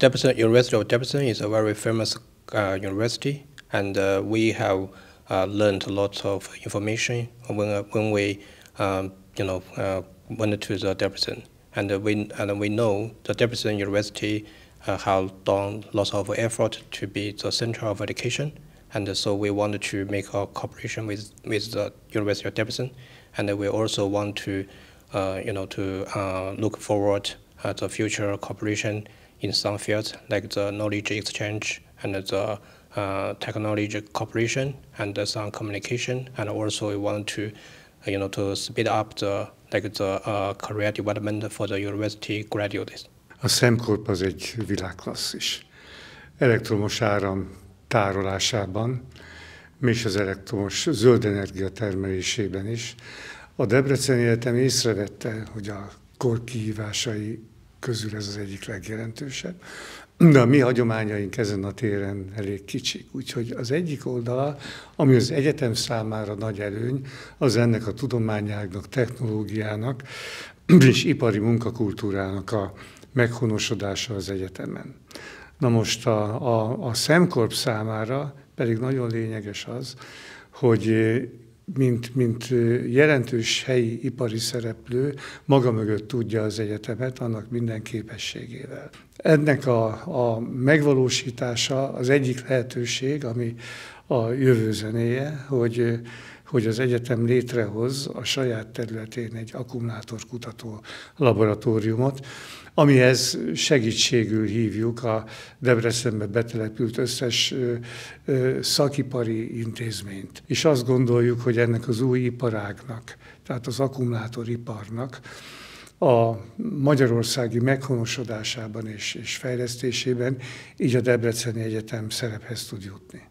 Debrecen University of Debrecen is a very famous uh, university, and uh, we have uh, learned a lot of information when, uh, when we, um, you know, uh, went to the Debrecen. And uh, we and we know the Debrecen University have done lots of effort to be the center of education, and so we wanted to make a cooperation with with the University of Debrecen, and we also want to, you know, to look forward the future cooperation in some fields like the knowledge exchange and the uh, technology cooperation and some communication, and also we want to, you know, to speed up the like the uh, career development for the university graduates. A szemkorp az egy világklasszis. Elektromos áram tárolásában, és az elektromos zöld energia termelésében is. A Debreceni Egyetem észrevette, hogy a kor kihívásai közül ez az egyik legjelentősebb. De a mi hagyományaink ezen a téren elég kicsik. Úgyhogy az egyik oldala, ami az egyetem számára nagy előny, az ennek a tudományágnak, technológiának és ipari munkakultúrának a meghonosodása az egyetemen. Na most a, a, a szemkorp számára pedig nagyon lényeges az, hogy mint, mint jelentős helyi ipari szereplő maga mögött tudja az egyetemet annak minden képességével. Ennek a, a megvalósítása az egyik lehetőség, ami a jövő zenéje, hogy, hogy az egyetem létrehoz a saját területén egy akkumulátorkutató laboratóriumot, amihez segítségül hívjuk a Debrecenbe betelepült összes szakipari intézményt. És azt gondoljuk, hogy ennek az új iparágnak, tehát az akkumulátoriparnak a magyarországi meghonosodásában és, és fejlesztésében így a Debreceni Egyetem szerephez tud jutni.